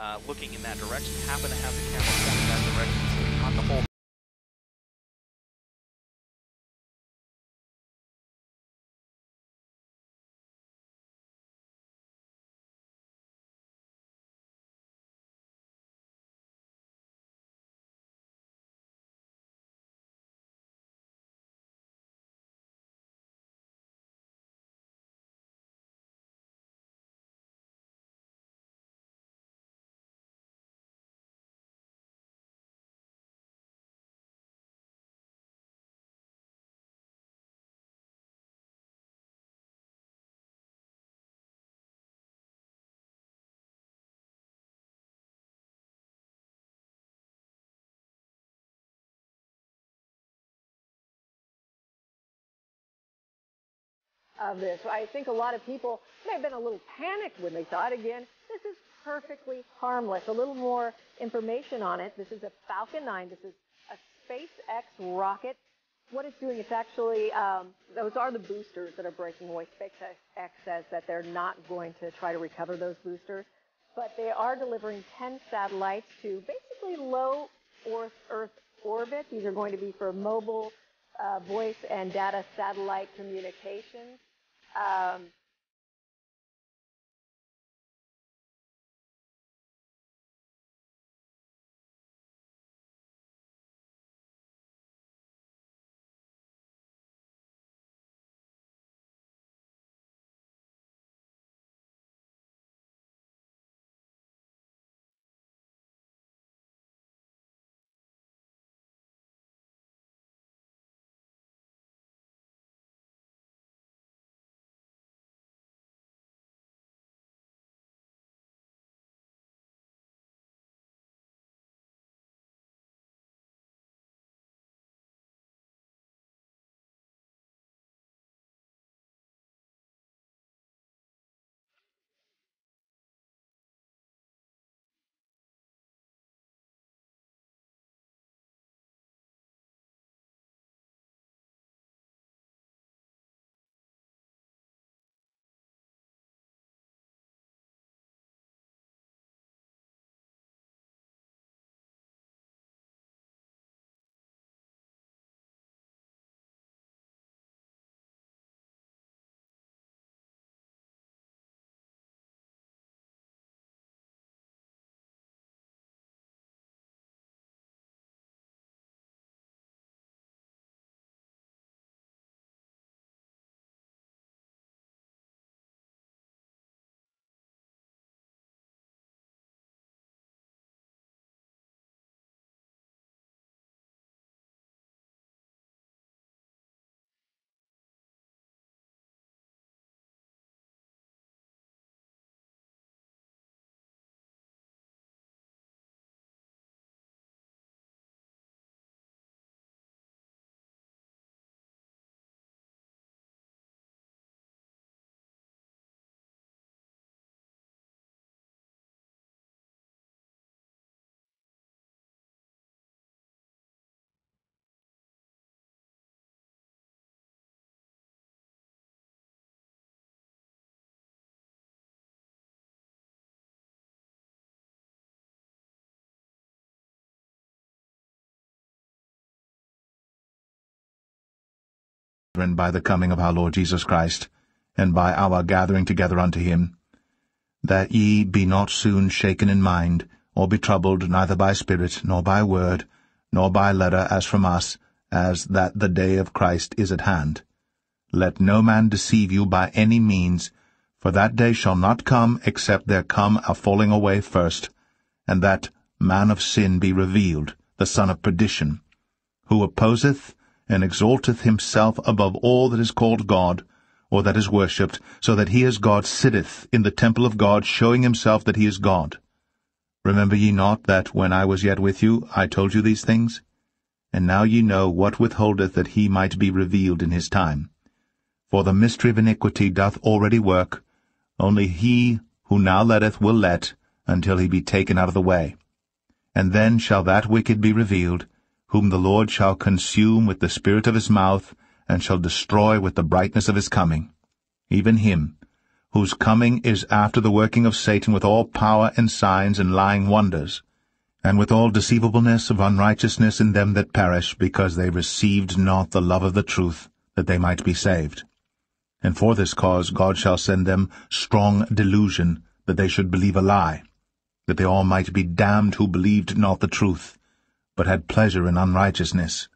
uh, looking in that direction. Happen to have the camera pointing that direction, so we caught the whole of this. I think a lot of people may have been a little panicked when they saw it. Again, this is perfectly harmless. A little more information on it. This is a Falcon 9. This is a SpaceX rocket. What it's doing, it's actually, um, those are the boosters that are breaking away. SpaceX says that they're not going to try to recover those boosters, but they are delivering 10 satellites to basically low Earth, Earth orbit. These are going to be for mobile uh, voice and data satellite communications. Um, by the coming of our Lord Jesus Christ, and by our gathering together unto him, that ye be not soon shaken in mind, or be troubled neither by spirit, nor by word, nor by letter as from us, as that the day of Christ is at hand. Let no man deceive you by any means, for that day shall not come except there come a falling away first, and that man of sin be revealed, the son of perdition, who opposeth and exalteth himself above all that is called God, or that is worshipped, so that he as God sitteth in the temple of God, showing himself that he is God. Remember ye not that when I was yet with you I told you these things? And now ye know what withholdeth that he might be revealed in his time. For the mystery of iniquity doth already work, only he who now letteth will let, until he be taken out of the way. And then shall that wicked be revealed, whom the Lord shall consume with the spirit of his mouth, and shall destroy with the brightness of his coming, even him, whose coming is after the working of Satan with all power and signs and lying wonders, and with all deceivableness of unrighteousness in them that perish, because they received not the love of the truth, that they might be saved. And for this cause God shall send them strong delusion, that they should believe a lie, that they all might be damned who believed not the truth, but had pleasure in unrighteousness,